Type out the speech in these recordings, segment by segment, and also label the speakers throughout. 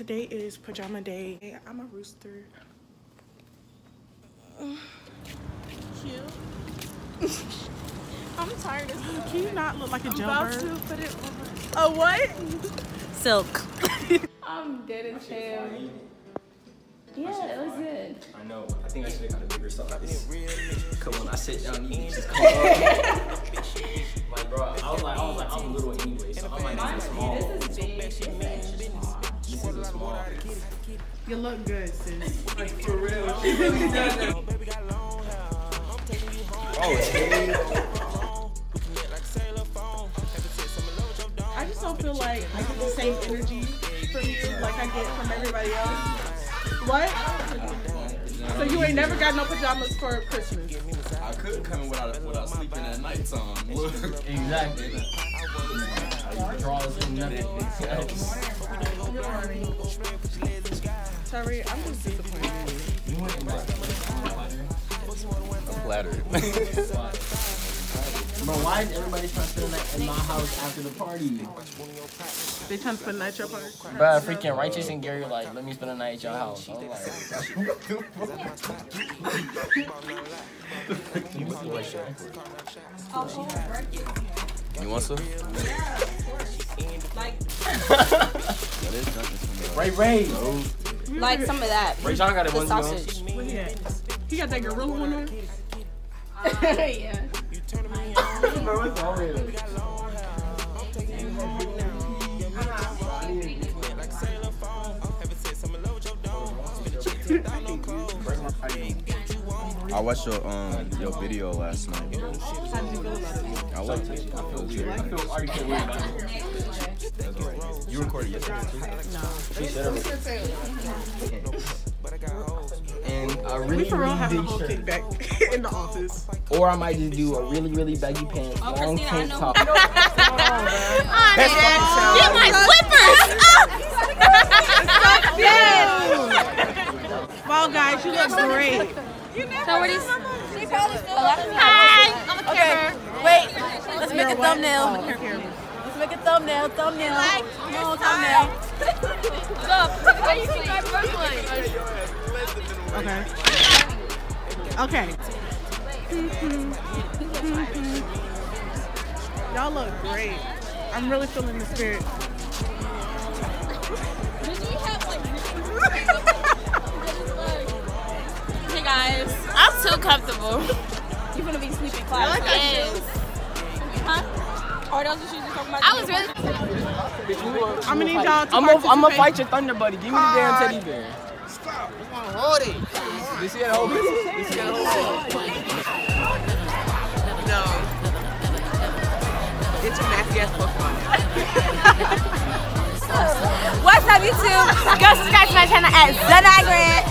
Speaker 1: today is pajama day. I'm a rooster. Cute. I'm tired of Can you not look like a
Speaker 2: I'm
Speaker 1: jailbird?
Speaker 2: about to put it over.
Speaker 1: A what?
Speaker 3: Silk.
Speaker 2: I'm dead and chill. Yeah, it was good.
Speaker 4: I know. I think I should have got a bigger size. Cause when I sit down, you just come up. like, bro, I was like, I was like, I'm little anyway, so I might need a small.
Speaker 2: This is big.
Speaker 1: You look good, sis.
Speaker 4: For real, she really does it. Oh. oh
Speaker 1: I just don't feel like I get the same energy from you like I get from everybody else. What? So you ain't never got no pajamas for Christmas?
Speaker 5: I couldn't come in without, without sleeping at nighttime.
Speaker 4: Exactly. Draws in nothing.
Speaker 1: Good morning. Sorry, I'm just disappointed in you.
Speaker 5: I'm flattered.
Speaker 4: Bro, why is everybody trying to spend the night in my house after the party?
Speaker 1: They trying to put night your party.
Speaker 4: Bruh, freaking Righteous and Gary like, let me spend the night at your house. I was
Speaker 5: you want some?
Speaker 3: Like,
Speaker 5: That is nothing.
Speaker 4: Ray Ray. Oh.
Speaker 3: Like some of that.
Speaker 4: Ray John got it
Speaker 3: The
Speaker 4: one
Speaker 3: sausage.
Speaker 1: He? He got that gorilla one there?
Speaker 2: yeah.
Speaker 5: I watched your um your video last night.
Speaker 1: How did you feel about it?
Speaker 5: I liked it. I feel good.
Speaker 4: I feel are you kidding me?
Speaker 5: You recorded yesterday too? No.
Speaker 4: She said it. And a
Speaker 1: We
Speaker 4: really,
Speaker 1: for real
Speaker 4: really
Speaker 1: having a whole
Speaker 4: shirt.
Speaker 1: kickback in the office.
Speaker 4: Or I might just do a really, really baggy pants,
Speaker 3: Oh,
Speaker 4: long
Speaker 3: Kristina, I
Speaker 4: tank
Speaker 3: know.
Speaker 4: top.
Speaker 3: That's Get my flippers!
Speaker 1: Wow, guys, you look great.
Speaker 3: So what is? She probably still. Hi, I'm a camera.
Speaker 6: Wait, let's make a thumbnail. Let's make a thumbnail. Thumbnail. No thumbnail.
Speaker 3: What's up? How you think my Brooklyn?
Speaker 1: Okay. Okay. Y'all look great. I'm really feeling the spirit.
Speaker 3: Too comfortable.
Speaker 6: You're gonna be sleeping class.
Speaker 3: Yes. Huh?
Speaker 6: Are those the shoes you're talking about?
Speaker 3: I was really.
Speaker 1: I'm gonna need y'all to
Speaker 4: I'm gonna I'm gonna fight your thunder buddy. Give me the damn teddy bear. Stop. Hold it. This is whole business. This is whole business.
Speaker 7: No. Get your nasty ass Pokemon.
Speaker 6: What's up, YouTube? Go subscribe to my channel at Zanagrant.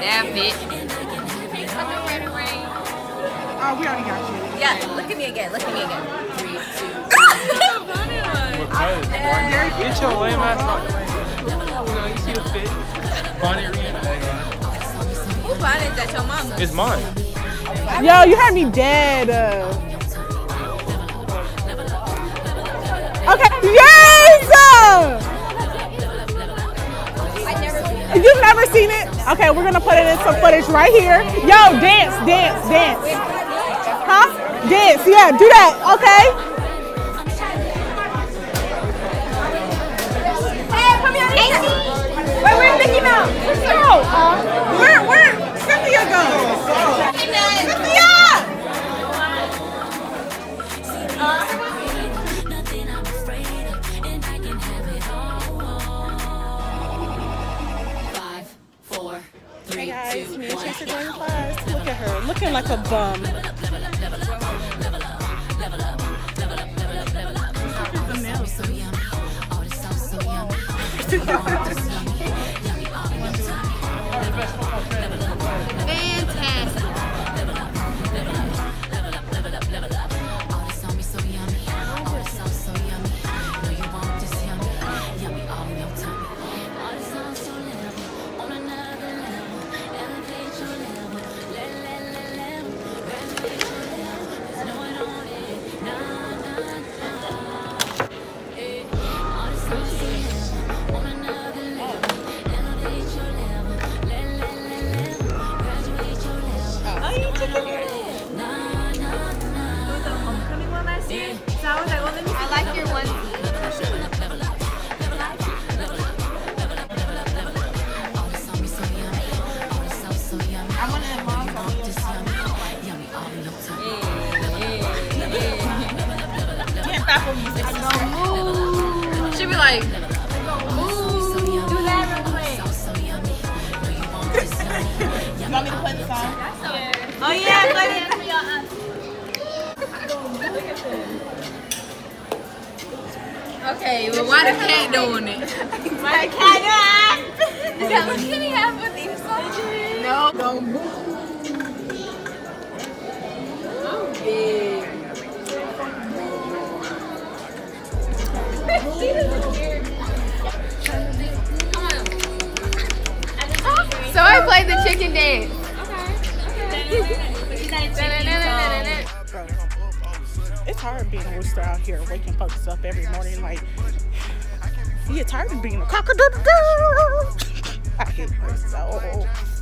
Speaker 3: that fit.
Speaker 1: Oh, we already got you.
Speaker 6: Yeah, look at me again. Look at me again. Three, two.
Speaker 4: Get your lame ass out. You you see the fit. Bonnie Rihanna.
Speaker 3: Who bought it? That your mama?
Speaker 4: It's mine.
Speaker 1: Yo, you had me dead. Uh... Okay, we're gonna put it in some footage right here. Yo, dance, dance, dance. Huh? Dance, yeah, do that, okay?
Speaker 6: Hey, come here, Casey. Wait, where's Mickey Mouse?
Speaker 1: Where's No, uh-huh. where, where Cynthia go? Looking like a bum.
Speaker 3: She be like, ooh, do that real quick.
Speaker 1: You want me to play the song?
Speaker 3: Oh yeah, play it Okay, well why the cat doing it? Why the cat doing it? That what Kenny have with these songs? No. Don't oh, So I played the chicken dance.
Speaker 1: It's hard being a rooster out here, waking folks up every morning. Like, you get tired of being a cock-a-doodle-doo. I hate myself.